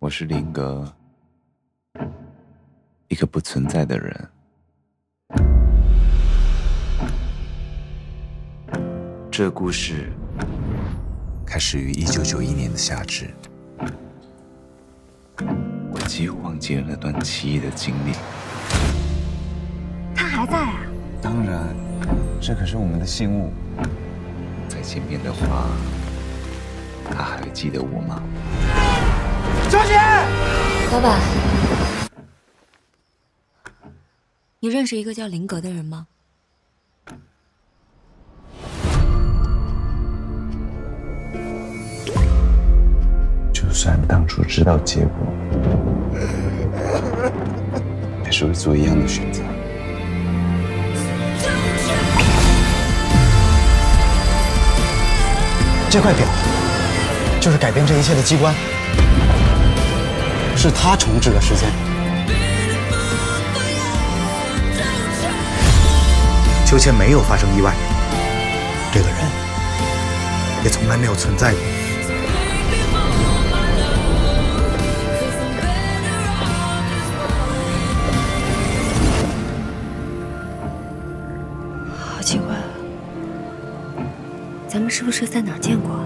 我是林格，一个不存在的人。这故事开始于一九九一年的夏至，我几乎忘记了那段奇异的经历。他还在啊？当然，这可是我们的信物。再见面的话，他还会记得我吗？老板，你认识一个叫林格的人吗？就算当初知道结果，还是会做一样的选择。这块表就是改变这一切的机关，是他重置了时间。秋千没有发生意外，这个人也从来没有存在过。好奇怪啊，咱们是不是在哪儿见过啊？